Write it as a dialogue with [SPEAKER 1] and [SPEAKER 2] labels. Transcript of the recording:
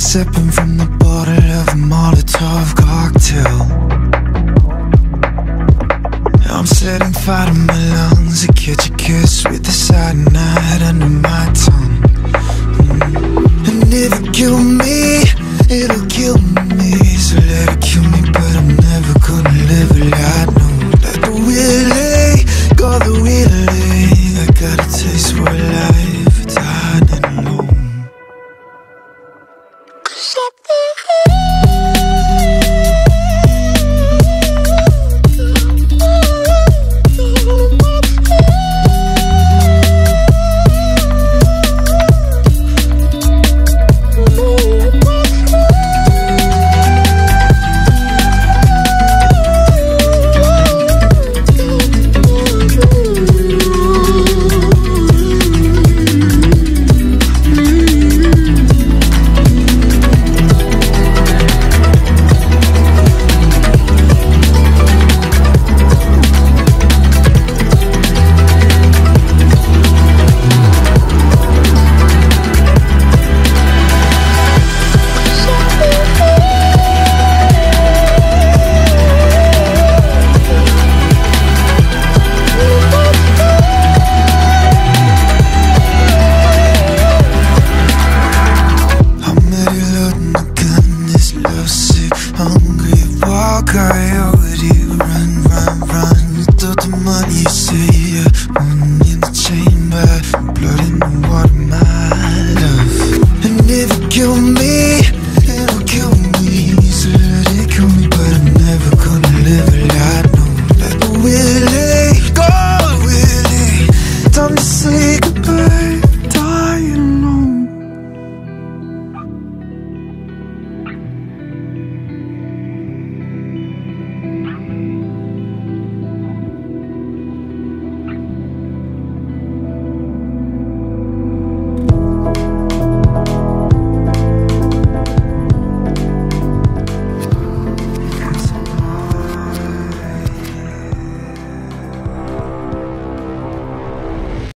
[SPEAKER 1] sipping from the bottle of a Molotov cocktail. I'm setting fire to my lungs to catch a kiss with the cyanide under my tongue. Mm. And if it kill me, it'll kill me. So let it kill me, but I'm never gonna live a lie. No, like the Willie, got the Willie. I got a taste for life, I'm coyote. Run, run, run, the money, you in the chamber, blood in the water. And if you kill me,